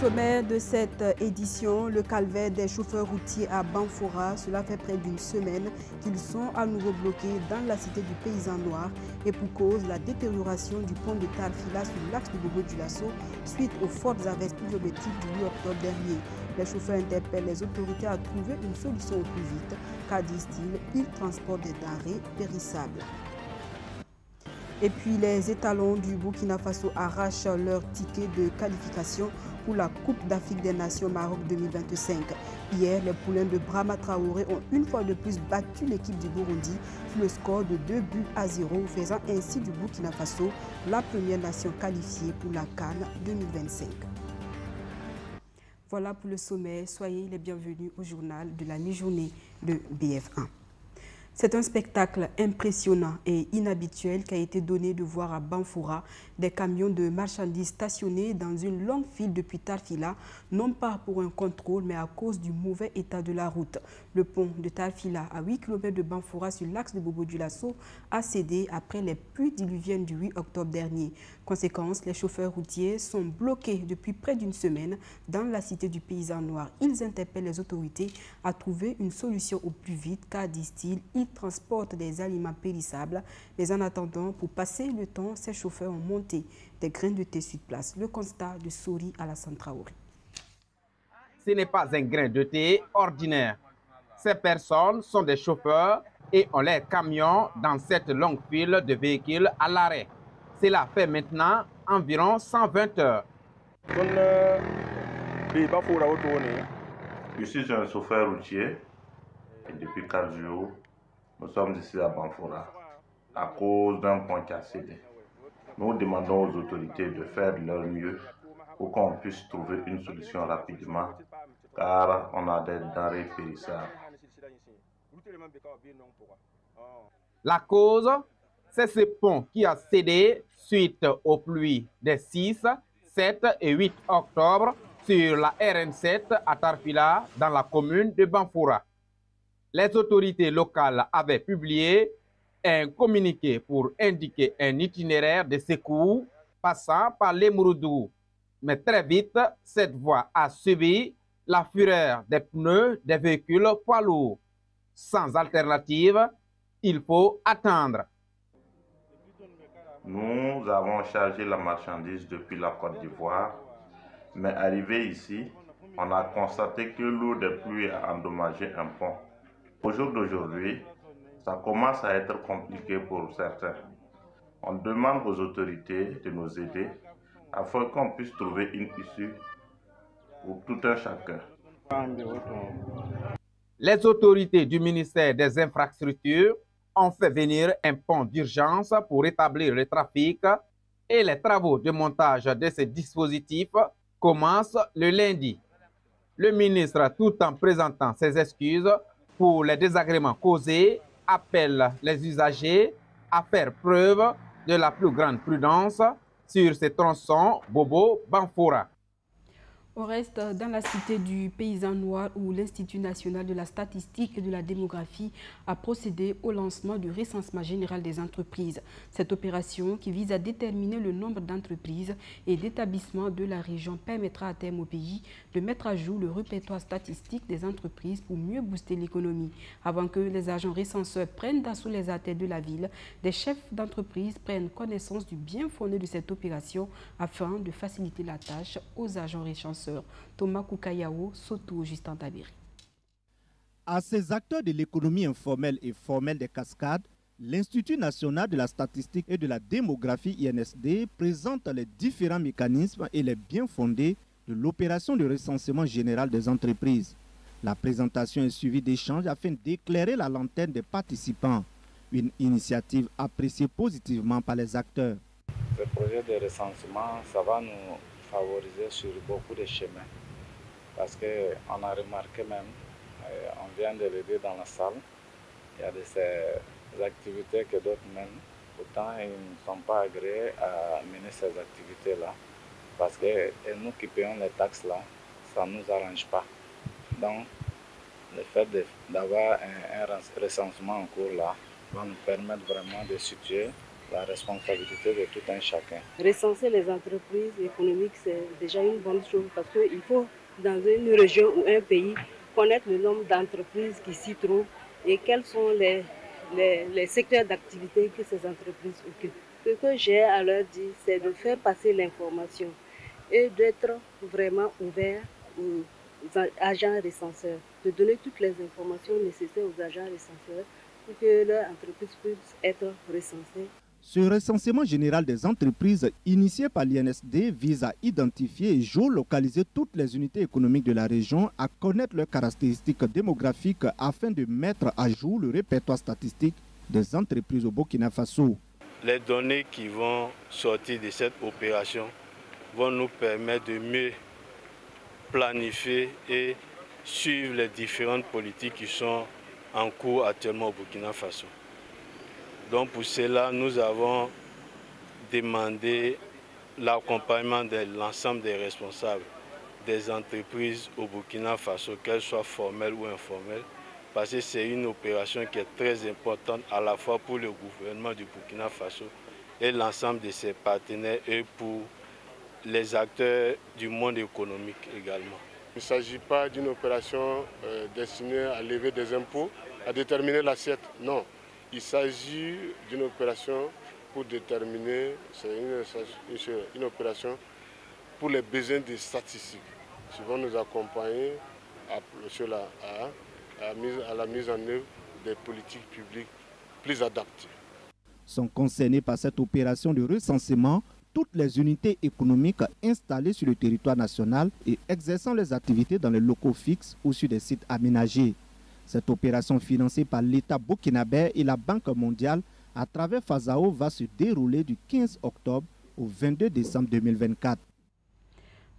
sommet de cette édition, le calvaire des chauffeurs routiers à Banfora. Cela fait près d'une semaine qu'ils sont à nouveau bloqués dans la cité du paysan noir et pour cause la détérioration du pont de Tarfila sur l'axe du Bobo du Lasso suite aux fortes averses pluviométriques du 8 octobre dernier. Les chauffeurs interpellent les autorités à trouver une solution au plus vite car, disent-ils, ils transportent des denrées périssables. Et puis les étalons du Burkina Faso arrachent leur ticket de qualification pour la Coupe d'Afrique des Nations Maroc 2025. Hier, les poulains de Brahma Traoré ont une fois de plus battu l'équipe du Burundi sur le score de 2 buts à 0, faisant ainsi du Burkina Faso la première nation qualifiée pour la Cannes 2025. Voilà pour le sommet. Soyez les bienvenus au journal de la mi-journée de BF1. C'est un spectacle impressionnant et inhabituel qui a été donné de voir à Banfoura des camions de marchandises stationnés dans une longue file depuis Tarfila, non pas pour un contrôle, mais à cause du mauvais état de la route. Le pont de Tarfila, à 8 km de Banfoura sur l'axe de Bobo du Lasso, a cédé après les pluies diluviennes du 8 octobre dernier. Conséquence, les chauffeurs routiers sont bloqués depuis près d'une semaine dans la cité du paysan noir. Ils interpellent les autorités à trouver une solution au plus vite car, disent-ils, ils transportent des aliments périssables. Mais en attendant, pour passer le temps, ces chauffeurs ont monté des grains de thé sur place. Le constat de Sori à la Centraori. Ce n'est pas un grain de thé ordinaire. Ces personnes sont des chauffeurs et ont les camions dans cette longue file de véhicules à l'arrêt. Cela fait maintenant environ 120 heures. Je suis un chauffeur routier et depuis 4 jours, nous sommes ici à Banfora à cause d'un point qui a cédé. Nous demandons aux autorités de faire leur mieux pour qu'on puisse trouver une solution rapidement car on a des denrées périssables. La cause, c'est ce pont qui a cédé suite aux pluies des 6, 7 et 8 octobre sur la RN7 à Tarfila dans la commune de Banfoura. Les autorités locales avaient publié un communiqué pour indiquer un itinéraire de secours passant par les Mouroudou. Mais très vite, cette voie a subi la fureur des pneus des véhicules poids lourds. Sans alternative, il faut attendre. Nous avons chargé la marchandise depuis la Côte d'Ivoire, mais arrivé ici, on a constaté que l'eau des pluies a endommagé un pont. Au jour d'aujourd'hui, ça commence à être compliqué pour certains. On demande aux autorités de nous aider afin qu'on puisse trouver une issue pour tout un chacun. Les autorités du ministère des Infrastructures ont fait venir un pont d'urgence pour établir le trafic et les travaux de montage de ce dispositif commencent le lundi. Le ministre, tout en présentant ses excuses pour les désagréments causés, appelle les usagers à faire preuve de la plus grande prudence sur ces tronçons Bobo-Banfoura. On reste dans la cité du paysan noir où l'Institut national de la statistique et de la démographie a procédé au lancement du recensement général des entreprises. Cette opération qui vise à déterminer le nombre d'entreprises et d'établissements de la région permettra à terme au pays de mettre à jour le répertoire statistique des entreprises pour mieux booster l'économie. Avant que les agents recenseurs prennent d'assaut les artères de la ville, des chefs d'entreprise prennent connaissance du bien fondé de cette opération afin de faciliter la tâche aux agents recenseurs. Thomas Koukayao, Soto Justin Tabiri. À ces acteurs de l'économie informelle et formelle des cascades, l'Institut national de la statistique et de la démographie INSD présente les différents mécanismes et les biens fondés de l'opération de recensement général des entreprises. La présentation est suivie d'échanges afin d'éclairer la lanterne des participants, une initiative appréciée positivement par les acteurs. Ce projet de recensement, ça va nous favoriser sur beaucoup de chemins. Parce qu'on a remarqué même, on vient de le dire dans la salle, il y a de ces activités que d'autres mènent. Pourtant, ils ne sont pas agréés à mener ces activités-là. Parce que nous qui payons les taxes là, ça ne nous arrange pas. Donc, le fait d'avoir un, un recensement en cours là va nous permettre vraiment de situer la responsabilité de tout un chacun. Recenser les entreprises économiques, c'est déjà une bonne chose parce qu'il faut, dans une région ou un pays, connaître le nombre d'entreprises qui s'y trouvent et quels sont les, les, secteurs d'activité que ces entreprises occupent. Ce que j'ai à leur dire, c'est de faire passer l'information et d'être vraiment ouvert aux agents recenseurs, de donner toutes les informations nécessaires aux agents recenseurs pour que leur entreprise puisse être recensée ce recensement général des entreprises initié par l'INSD vise à identifier et géolocaliser toutes les unités économiques de la région, à connaître leurs caractéristiques démographiques afin de mettre à jour le répertoire statistique des entreprises au Burkina Faso. Les données qui vont sortir de cette opération vont nous permettre de mieux planifier et suivre les différentes politiques qui sont en cours actuellement au Burkina Faso. Donc pour cela, nous avons demandé l'accompagnement de l'ensemble des responsables des entreprises au Burkina Faso, qu'elles soient formelles ou informelles, parce que c'est une opération qui est très importante à la fois pour le gouvernement du Burkina Faso et l'ensemble de ses partenaires et pour les acteurs du monde économique également. Il ne s'agit pas d'une opération euh, destinée à lever des impôts, à déterminer l'assiette, non. Il s'agit d'une opération pour déterminer, c'est une, opération pour les besoins des statistiques. Ils vont nous accompagner à, à la mise en œuvre des politiques publiques plus adaptées. Sont concernés par cette opération de recensement toutes les unités économiques installées sur le territoire national et exerçant les activités dans les locaux fixes ou sur des sites aménagés. Cette opération financée par l'État burkinabé et la Banque mondiale à travers FASAO va se dérouler du 15 octobre au 22 décembre 2024.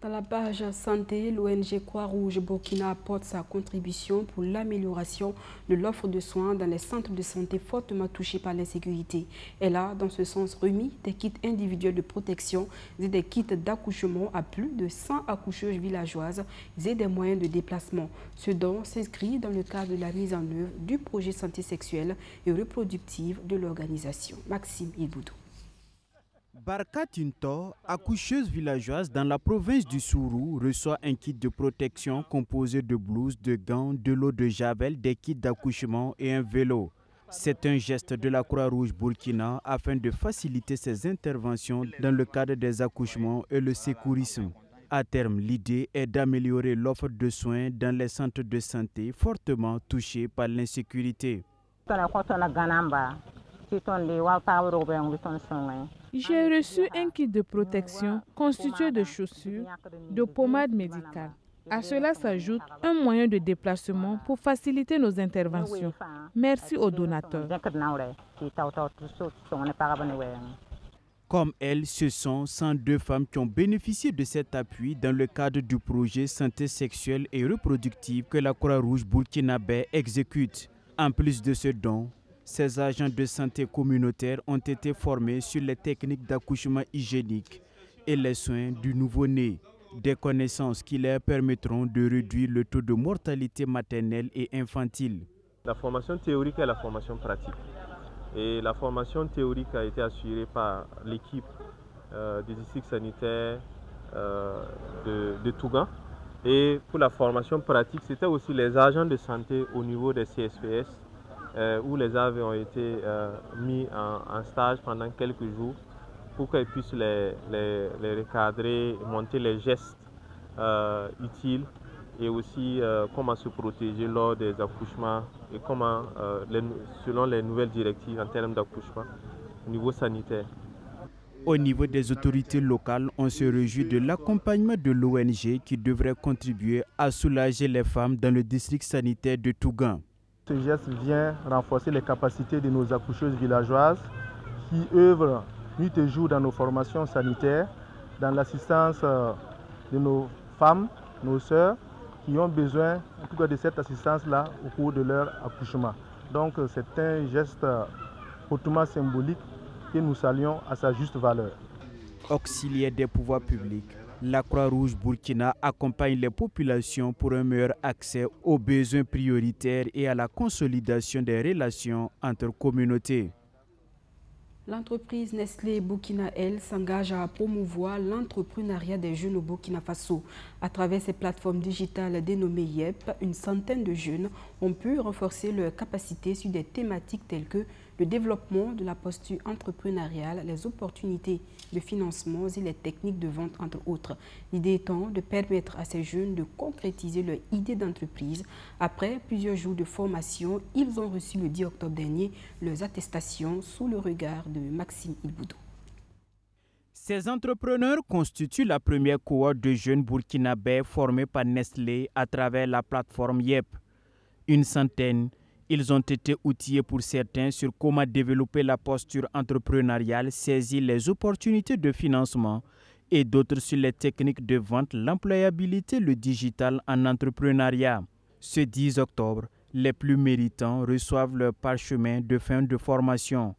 Dans la page santé, l'ONG Croix-Rouge Burkina apporte sa contribution pour l'amélioration de l'offre de soins dans les centres de santé fortement touchés par l'insécurité. Elle a, dans ce sens, remis des kits individuels de protection et des kits d'accouchement à plus de 100 accoucheuses villageoises et des moyens de déplacement. Ce don s'inscrit dans le cadre de la mise en œuvre du projet santé sexuelle et reproductive de l'organisation. Maxime Iboudou. Barka Tinto, accoucheuse villageoise dans la province du Sourou, reçoit un kit de protection composé de blouses, de gants, de l'eau de javel, des kits d'accouchement et un vélo. C'est un geste de la Croix-Rouge Burkina afin de faciliter ses interventions dans le cadre des accouchements et le sécurisme. À terme, l'idée est d'améliorer l'offre de soins dans les centres de santé fortement touchés par l'insécurité. J'ai reçu un kit de protection constitué de chaussures, de pommades médicales. À cela s'ajoute un moyen de déplacement pour faciliter nos interventions. Merci aux donateurs. Comme elles, ce sont 102 femmes qui ont bénéficié de cet appui dans le cadre du projet santé sexuelle et reproductive que la Croix-Rouge burkinabé exécute. En plus de ce don, ces agents de santé communautaire ont été formés sur les techniques d'accouchement hygiénique et les soins du nouveau-né, des connaissances qui leur permettront de réduire le taux de mortalité maternelle et infantile. La formation théorique et la formation pratique. Et la formation théorique a été assurée par l'équipe euh, des districts sanitaires euh, de, de Tougan. Et pour la formation pratique, c'était aussi les agents de santé au niveau des CSPS euh, où les aves ont été euh, mis en, stage pendant quelques jours pour qu'ils puissent les, les, recadrer, monter les gestes euh, utiles et aussi comment se protéger lors des accouchements et comment, selon les nouvelles directives en termes d'accouchement au niveau sanitaire. Au niveau des autorités locales, on se réjouit de l'accompagnement de l'ONG qui devrait contribuer à soulager les femmes dans le district sanitaire de Tougan. Ce geste vient renforcer les capacités de nos accoucheuses villageoises qui œuvrent nuit et jour dans nos formations sanitaires, dans l'assistance euh, de nos femmes, nos sœurs, qui ont besoin en tout cas de cette assistance-là au cours de leur accouchement. Donc euh, c'est un geste euh, hautement symbolique que nous saluons à sa juste valeur. Auxiliaire des pouvoirs publics, la Croix-Rouge Burkina accompagne les populations pour un meilleur accès aux besoins prioritaires et à la consolidation des relations entre communautés. L'entreprise Nestlé Burkina Elle s'engage à promouvoir l'entrepreneuriat des jeunes au Burkina Faso. À travers ses plateformes digitales dénommées YEP, une centaine de jeunes ont pu renforcer leurs capacités sur des thématiques telles que le développement de la posture entrepreneuriale, les opportunités de financement et les techniques de vente, entre autres. L'idée étant de permettre à ces jeunes de concrétiser leur idée d'entreprise. Après plusieurs jours de formation, ils ont reçu le 10 octobre dernier leurs attestations sous le regard de Maxime Ilboudou. Ces entrepreneurs constituent la première cohorte de jeunes burkinabés formés par Nestlé à travers la plateforme YEP. Une centaine ils ont été outillés pour certains sur comment développer la posture entrepreneuriale, saisir les opportunités de financement et d'autres sur les techniques de vente, l'employabilité, le digital en entrepreneuriat. Ce 10 octobre, les plus méritants reçoivent leur parchemin de fin de formation.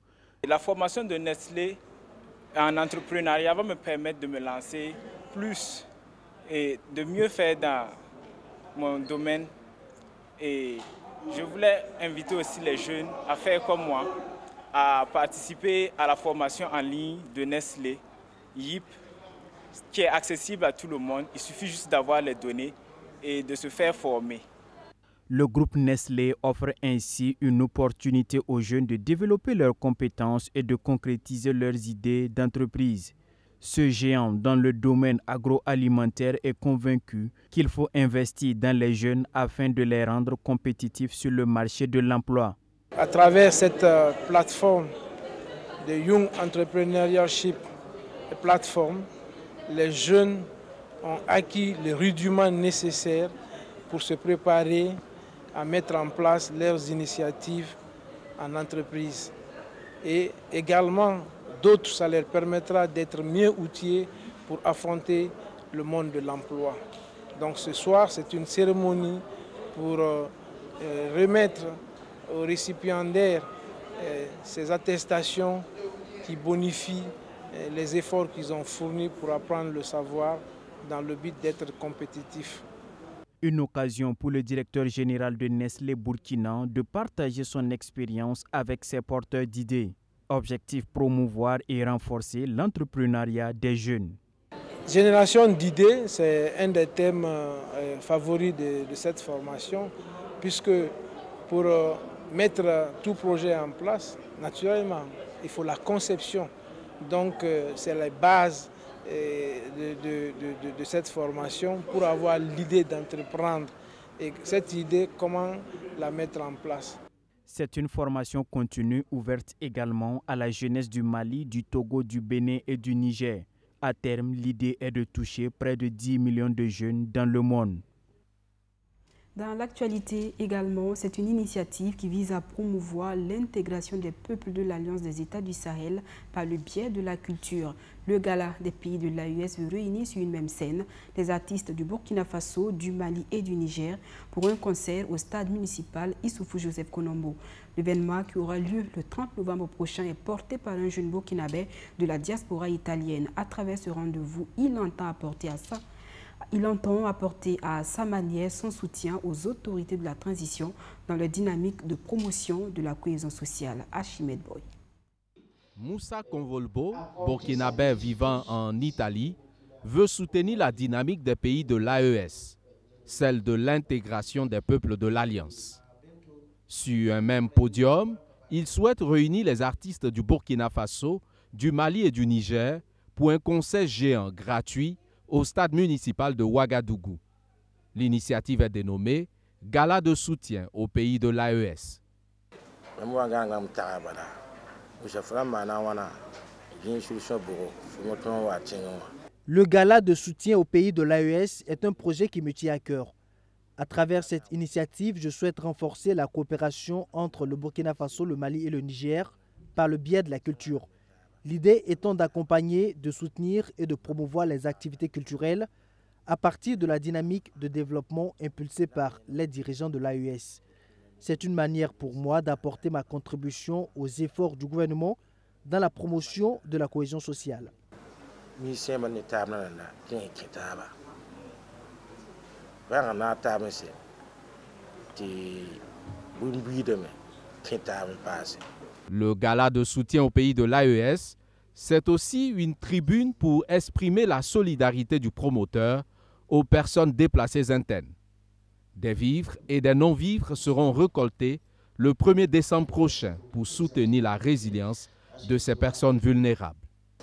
La formation de Nestlé en entrepreneuriat va me permettre de me lancer plus et de mieux faire dans mon domaine et je voulais inviter aussi les jeunes à faire comme moi, à participer à la formation en ligne de Nestlé, YIP, qui est accessible à tout le monde. Il suffit juste d'avoir les données et de se faire former. Le groupe Nestlé offre ainsi une opportunité aux jeunes de développer leurs compétences et de concrétiser leurs idées d'entreprise. Ce géant dans le domaine agroalimentaire est convaincu qu'il faut investir dans les jeunes afin de les rendre compétitifs sur le marché de l'emploi. À travers cette plateforme de Young Entrepreneurship plateforme, les jeunes ont acquis les rudiments nécessaires pour se préparer à mettre en place leurs initiatives en entreprise et également d'autres, ça leur permettra d'être mieux outillés pour affronter le monde de l'emploi. Donc ce soir, c'est une cérémonie pour euh, remettre aux récipiendaires euh, ces attestations qui bonifient euh, les efforts qu'ils ont fournis pour apprendre le savoir dans le but d'être compétitifs. Une occasion pour le directeur général de Nestlé Burkina de partager son expérience avec ses porteurs d'idées. Objectif promouvoir et renforcer l'entrepreneuriat des jeunes. Génération d'idées, c'est un des thèmes euh, favoris de, cette formation, puisque pour euh, mettre tout projet en place, naturellement, il faut la conception. Donc, euh, c'est la base de, cette formation pour avoir l'idée d'entreprendre et cette idée, comment la mettre en place? C'est une formation continue ouverte également à la jeunesse du Mali, du Togo, du Bénin et du Niger. À terme, l'idée est de toucher près de 10 millions de jeunes dans le monde. Dans l'actualité également, c'est une initiative qui vise à promouvoir l'intégration des peuples de l'Alliance des États du Sahel par le biais de la culture. Le gala des pays de l'AES réunit sur une même scène des artistes du Burkina Faso, du Mali et du Niger pour un concert au stade municipal Issoufou Joseph Konombo. L'événement qui aura lieu le 30 novembre prochain est porté par un jeune burkinabé de la diaspora italienne. À travers ce rendez-vous, il entend apporter à ça il entend apporter à sa manière son soutien aux autorités de la transition dans leur dynamique de promotion de la cohésion sociale. Archimède Boy. Moussa Convolbo, burkinabé vivant en Italie, veut soutenir la dynamique des pays de l'AES, celle de l'intégration des peuples de l'Alliance. Sur un même podium, il souhaite réunir les artistes du Burkina Faso, du Mali et du Niger pour un concert géant gratuit au stade municipal de Ouagadougou. L'initiative est dénommée Gala de soutien au pays de l'AES. Le gala de soutien au pays de l'AES est un projet qui me tient à cœur. À travers cette initiative, je souhaite renforcer la coopération entre le Burkina Faso, le Mali et le Niger par le biais de la culture. L'idée étant d'accompagner, de soutenir et de promouvoir les activités culturelles à partir de la dynamique de développement impulsée par les dirigeants de l'AES. C'est une manière pour moi d'apporter ma contribution aux efforts du gouvernement dans la promotion de la cohésion sociale. Le gala de soutien au pays de l'AES, c'est aussi une tribune pour exprimer la solidarité du promoteur aux personnes déplacées internes. Des vivres et des non-vivres seront récoltés le 1er décembre prochain pour soutenir la résilience de ces personnes vulnérables.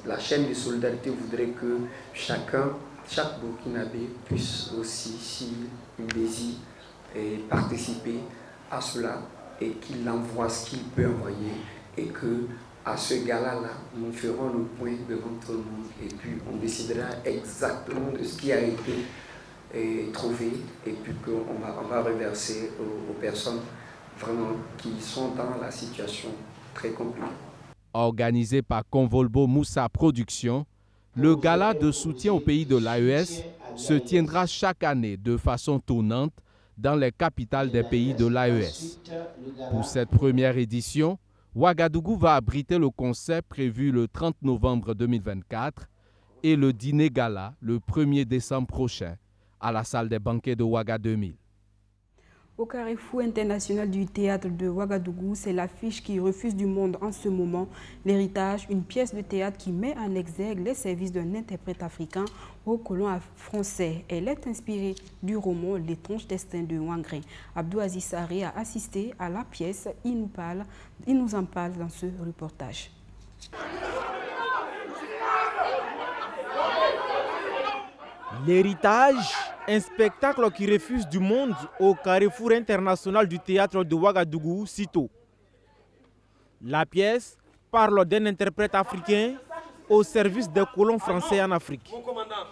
La chaîne de solidarité voudrait que chacun, chaque Burkinabé puisse aussi, s'il désire, participer à cela et qu'il envoie ce qu'il peut envoyer et que à ce gala-là, nous ferons le point devant tout le monde et puis on décidera exactement de ce qui a été trouvé et puis qu'on va, on va reverser aux, aux personnes vraiment qui sont dans la situation très compliquée. Organisé par Convolbo Moussa Productions, le gala de soutien au pays de l'AES se tiendra chaque année de façon tournante dans les capitales des pays de l'AES. Pour cette première édition, Ouagadougou va abriter le concert prévu le 30 novembre 2024 et le dîner gala le 1er décembre prochain à la salle des banquets de Ouaga 2000. Au carrefour international du théâtre de Ouagadougou, c'est l'affiche qui refuse du monde en ce moment. L'héritage, une pièce de théâtre qui met en exergue les services d'un interprète africain au colon français. Elle est inspirée du roman L'étrange destin de Wangrin. Abdou Aziz a assisté à la pièce. Il nous, parle, il nous en parle dans ce reportage. L'héritage, un spectacle qui refuse du monde au carrefour international du théâtre de Ouagadougou, Sito. La pièce parle d'un interprète africain au service des colons français en Afrique. Mon commandant,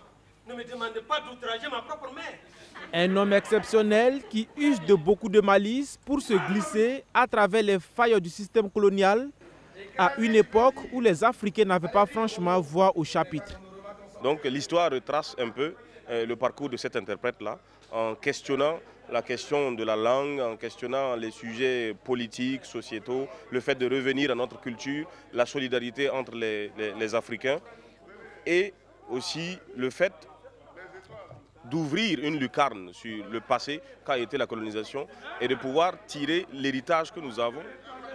ne me demandez pas d'outrager ma propre mère. Un homme exceptionnel qui use de beaucoup de malice pour se glisser à travers les failles du système colonial à une époque où les Africains n'avaient pas franchement voix au chapitre. Donc l'histoire retrace un peu euh, le parcours de cet interprète-là en questionnant la question de la langue, en questionnant les sujets politiques, sociétaux, le fait de revenir à notre culture, la solidarité entre les, Africains et aussi le fait d'ouvrir une lucarne sur le passé qu'a été la colonisation et de pouvoir tirer l'héritage que nous avons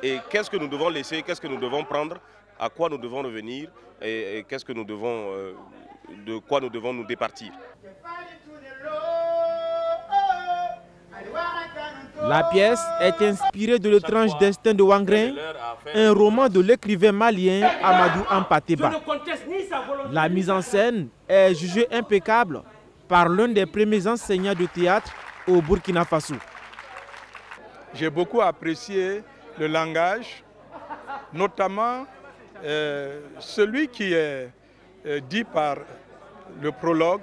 et qu'est-ce que nous devons laisser, qu'est-ce que nous devons prendre, à quoi nous devons revenir et, et qu'est-ce que nous devons, euh, de quoi nous devons nous départir. La pièce est inspirée de l'étrange destin de Wangrin, un roman de l'écrivain malien Amadou Ampateba. La mise en scène est jugée impeccable par l'un des premiers enseignants de théâtre au Burkina Faso. J'ai beaucoup apprécié le langage, notamment euh, celui qui est dit par le prologue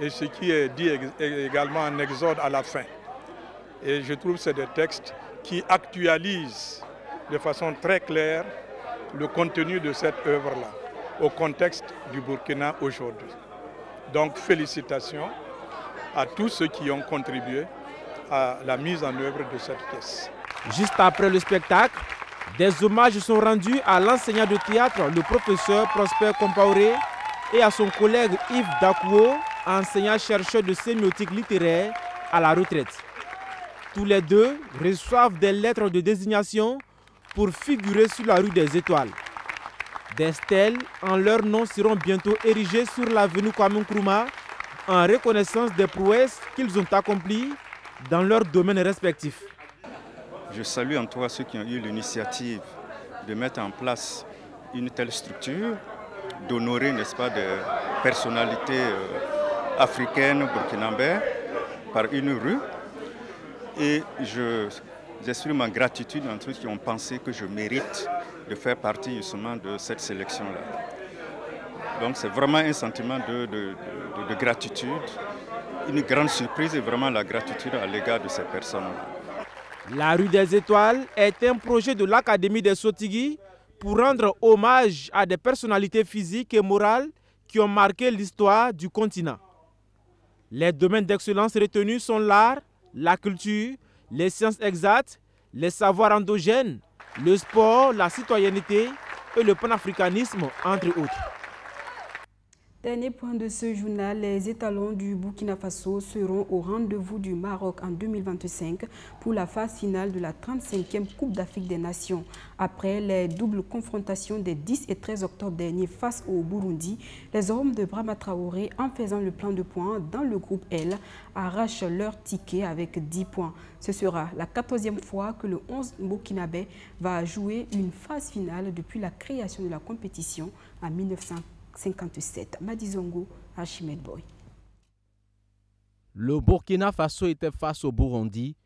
et ce qui est dit également en exode à la fin. Et je trouve que c'est des textes qui actualisent de façon très claire le contenu de cette œuvre-là au contexte du Burkina aujourd'hui. Donc félicitations à tous ceux qui ont contribué à la mise en œuvre de cette pièce. Juste après le spectacle, des hommages sont rendus à l'enseignant de théâtre, le professeur Prosper Compaoré, et à son collègue Yves Dakuo, enseignant-chercheur de sémiotique littéraire à la retraite. Tous les deux reçoivent des lettres de désignation pour figurer sur la rue des Étoiles. Des stèles en leur nom seront bientôt érigées sur l'avenue Kwame Nkrumah en reconnaissance des prouesses qu'ils ont accomplies dans leurs domaines respectifs. Je salue en toi ceux qui ont eu l'initiative de mettre en place une telle structure, d'honorer, n'est-ce pas, des personnalités euh, africaines, burkinabè, par une rue. Et je j'exprime ma gratitude à ceux qui ont pensé que je mérite de faire partie justement de cette sélection-là. Donc c'est vraiment un sentiment de- de gratitude, une grande surprise et vraiment la gratitude à l'égard de ces personnes-là. La rue des Étoiles est un projet de l'Académie des Sotigui pour rendre hommage à des personnalités physiques et morales qui ont marqué l'histoire du continent. Les domaines d'excellence retenus sont l'art, la culture, les sciences exactes, les savoirs endogènes, le sport, la citoyenneté et le panafricanisme, entre autres. Dernier point de ce journal, les étalons du Burkina Faso seront au rendez-vous du Maroc en 2025 pour la phase finale de la 35e Coupe d'Afrique des Nations. Après les doubles confrontations des 10 et 13 octobre dernier face au Burundi, les hommes de Brahma Traoré, en faisant le plan de points dans le groupe L, arrachent leur ticket avec 10 points. Ce sera la 14e fois que le 11 burkinabé va jouer une phase finale depuis la création de la compétition en 1950. 57. Madizongo, Boy. Le Burkina Faso était face au Burundi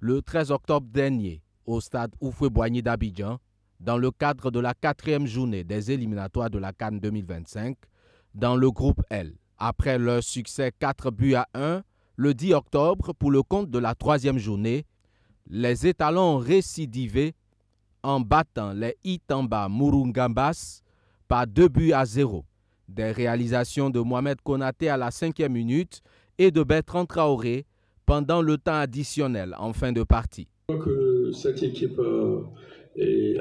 le 13 octobre dernier au stade Oufoué-Boigny d'Abidjan dans le cadre de la quatrième journée des éliminatoires de la Cannes 2025 dans le groupe L. Après leur succès 4 buts à 1 le 10 octobre pour le compte de la troisième journée, les étalons ont récidivé en battant les Itamba Murungambas par 2 buts à 0 des réalisations de Mohamed Konaté à la cinquième minute et de Bertrand Traoré pendant le temps additionnel en fin de partie. Je crois que cette équipe euh,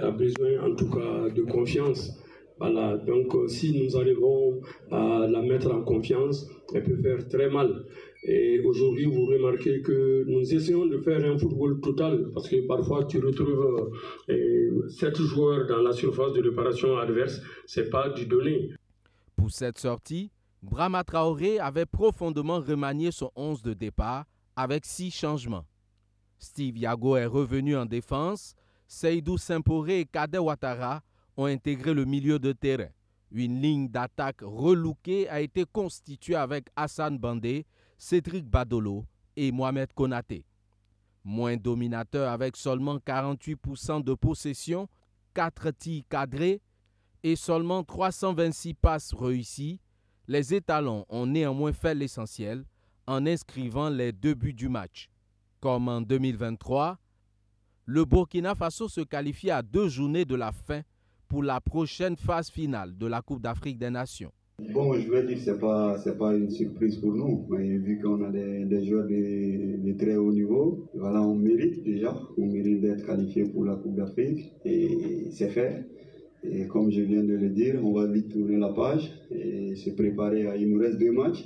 a besoin en tout cas de confiance. Voilà, donc euh, si nous arrivons à la mettre en confiance, elle peut faire très mal. Et aujourd'hui, vous remarquez que nous essayons de faire un football total parce que parfois tu retrouves euh, sept joueurs dans la surface de réparation adverse, c'est pas du donné. Pour cette sortie, Brahma Traoré avait profondément remanié son 11 de départ avec six changements. Steve Yago est revenu en défense, Seydou Simporé et Kader Ouattara ont intégré le milieu de terrain. Une ligne d'attaque relookée a été constituée avec Hassan Bandé, Cédric Badolo et Mohamed Konaté. Moins dominateur avec seulement 48% de possession, 4 tirs cadrés et seulement 326 passes réussies, les étalons ont néanmoins fait l'essentiel en inscrivant les deux buts du match. Comme en 2023, le Burkina Faso se qualifie à deux journées de la fin pour la prochaine phase finale de la Coupe d'Afrique des Nations. Bon, je vais dire que ce n'est pas, pas une surprise pour nous, mais vu qu'on a des, des joueurs de, de, très haut niveau, voilà, on mérite déjà, on mérite d'être qualifié pour la Coupe d'Afrique et c'est fait. Et comme je viens de le dire, on va vite tourner la page et se préparer à. Il nous reste deux matchs.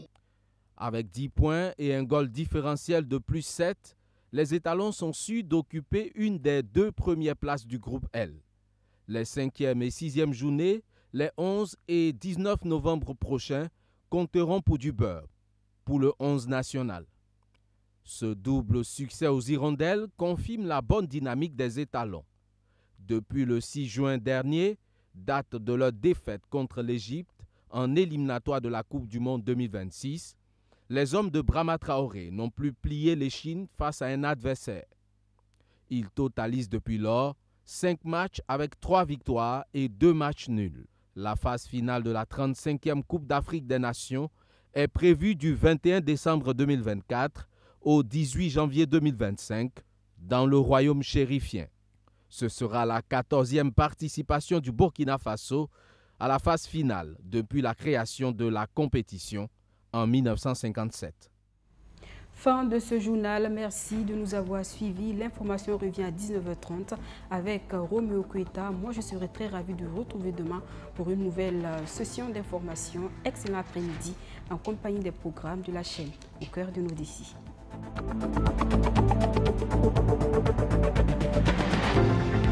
Avec 10 points et un goal différentiel de plus 7, les étalons sont sûrs d'occuper une des deux premières places du groupe L. Les 5e et 6e journées, les 11 et 19 novembre prochains, compteront pour du beurre, pour le 11 national. Ce double succès aux Hirondelles confirme la bonne dynamique des étalons. Depuis le 6 juin dernier, date de leur défaite contre l'Égypte en éliminatoire de la Coupe du Monde 2026, les hommes de Brahma Traoré n'ont plus plié les chines face à un adversaire. Ils totalisent depuis lors 5 matchs avec 3 victoires et 2 matchs nuls. La phase finale de la 35e Coupe d'Afrique des Nations est prévue du 21 décembre 2024 au 18 janvier 2025 dans le royaume chérifien. Ce sera la 14e participation du Burkina Faso à la phase finale depuis la création de la compétition en 1957. Fin de ce journal. Merci de nous avoir suivis. L'information revient à 19h30 avec Roméo Kueta. Moi, je serai très ravi de vous retrouver demain pour une nouvelle session d'information. Excellent après-midi en compagnie des programmes de la chaîne au cœur de nos décis. Thank you.